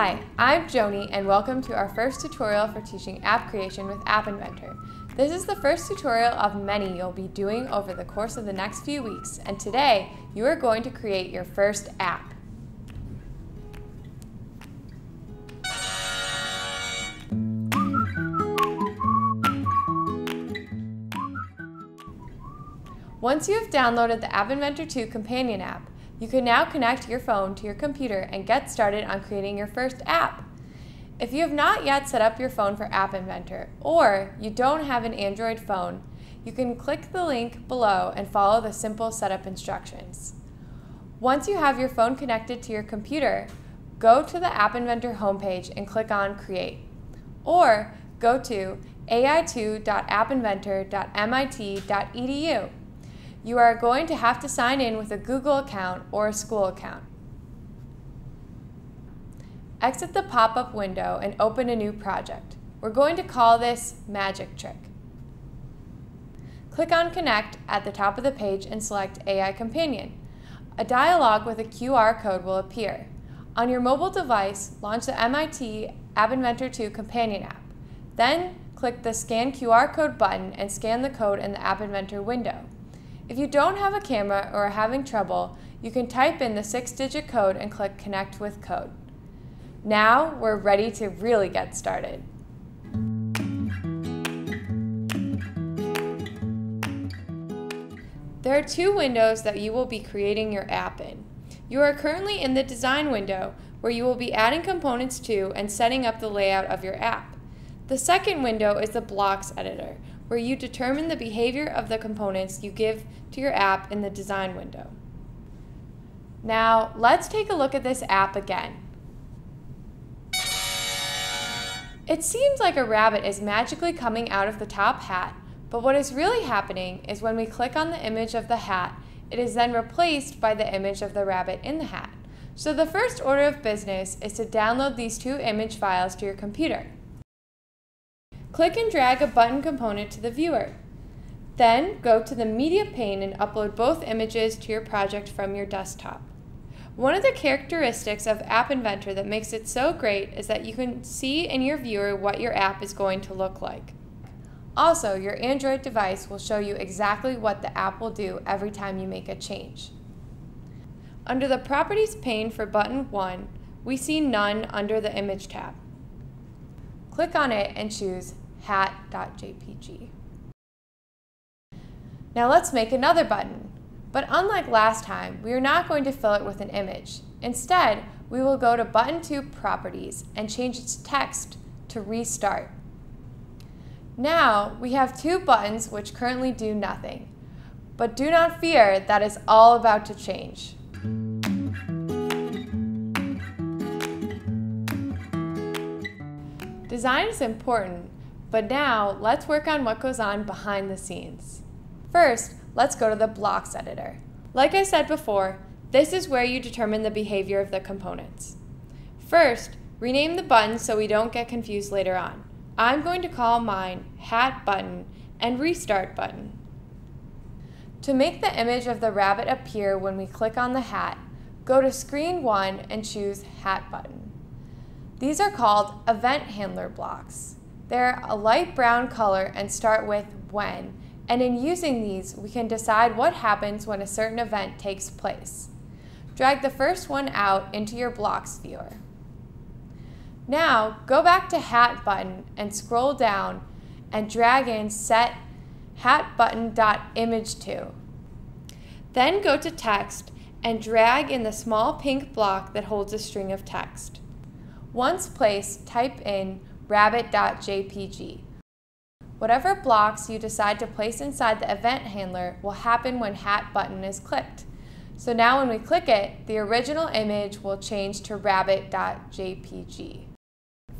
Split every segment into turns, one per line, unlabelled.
Hi, I'm Joanie and welcome to our first tutorial for teaching app creation with App Inventor. This is the first tutorial of many you'll be doing over the course of the next few weeks and today you are going to create your first app. Once you have downloaded the App Inventor 2 companion app, you can now connect your phone to your computer and get started on creating your first app. If you have not yet set up your phone for App Inventor, or you don't have an Android phone, you can click the link below and follow the simple setup instructions. Once you have your phone connected to your computer, go to the App Inventor homepage and click on Create. Or go to ai2.appinventor.mit.edu you are going to have to sign in with a Google account or a school account. Exit the pop-up window and open a new project. We're going to call this Magic Trick. Click on Connect at the top of the page and select AI Companion. A dialog with a QR code will appear. On your mobile device, launch the MIT App Inventor 2 companion app. Then click the Scan QR Code button and scan the code in the App Inventor window. If you don't have a camera or are having trouble, you can type in the six-digit code and click Connect with Code. Now we're ready to really get started. There are two windows that you will be creating your app in. You are currently in the Design window, where you will be adding components to and setting up the layout of your app. The second window is the Blocks Editor, where you determine the behavior of the components you give to your app in the design window. Now, let's take a look at this app again. It seems like a rabbit is magically coming out of the top hat, but what is really happening is when we click on the image of the hat, it is then replaced by the image of the rabbit in the hat. So the first order of business is to download these two image files to your computer. Click and drag a button component to the viewer. Then go to the media pane and upload both images to your project from your desktop. One of the characteristics of App Inventor that makes it so great is that you can see in your viewer what your app is going to look like. Also, your Android device will show you exactly what the app will do every time you make a change. Under the Properties pane for button 1, we see None under the Image tab. Click on it and choose hat.jpg. Now let's make another button. But unlike last time, we are not going to fill it with an image. Instead, we will go to Button 2 Properties and change its text to Restart. Now, we have two buttons which currently do nothing. But do not fear, that is all about to change. Design is important, but now let's work on what goes on behind the scenes. First, let's go to the blocks editor. Like I said before, this is where you determine the behavior of the components. First, rename the buttons so we don't get confused later on. I'm going to call mine hat button and restart button. To make the image of the rabbit appear when we click on the hat, go to screen 1 and choose hat button. These are called event handler blocks. They're a light brown color and start with when, and in using these, we can decide what happens when a certain event takes place. Drag the first one out into your blocks viewer. Now, go back to Hat button and scroll down and drag in set hat button.image2. Then go to text and drag in the small pink block that holds a string of text. Once placed, type in rabbit.jpg. Whatever blocks you decide to place inside the event handler will happen when hat button is clicked. So now when we click it, the original image will change to rabbit.jpg.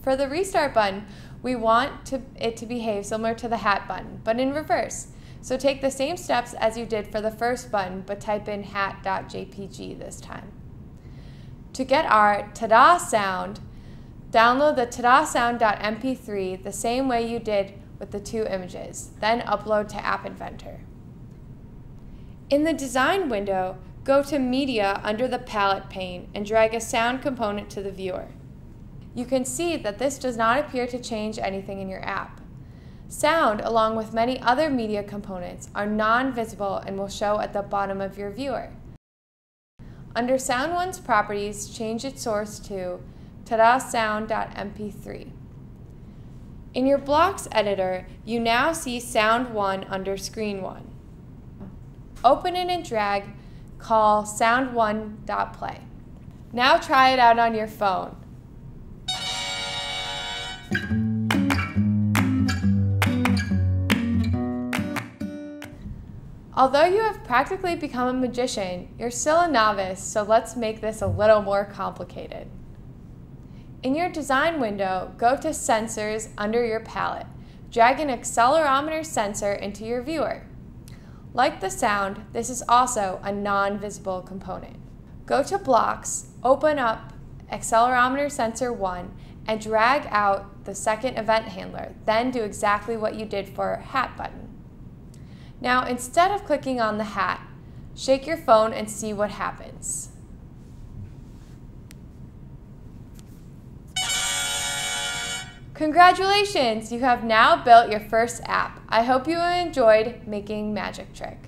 For the restart button, we want to, it to behave similar to the hat button, but in reverse. So take the same steps as you did for the first button, but type in hat.jpg this time. To get our ta-da sound, Download the tadasound.mp3 the same way you did with the two images, then upload to App Inventor. In the Design window, go to Media under the Palette pane and drag a sound component to the viewer. you can see that this does not appear to change anything in your app. Sound, along with many other media components, are non-visible and will show at the bottom of your viewer. Under Sound One's properties, change its source to tadasound.mp3. In your blocks editor, you now see Sound 1 under Screen 1. Open it and drag call sound1.play. Now try it out on your phone. Although you have practically become a magician, you're still a novice, so let's make this a little more complicated. In your design window, go to Sensors under your palette. Drag an accelerometer sensor into your viewer. Like the sound, this is also a non-visible component. Go to Blocks, open up Accelerometer Sensor 1, and drag out the second event handler, then do exactly what you did for Hat button. Now, instead of clicking on the hat, shake your phone and see what happens. Congratulations! You have now built your first app. I hope you enjoyed making Magic Trick.